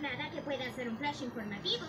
nada que pueda ser un flash informativo.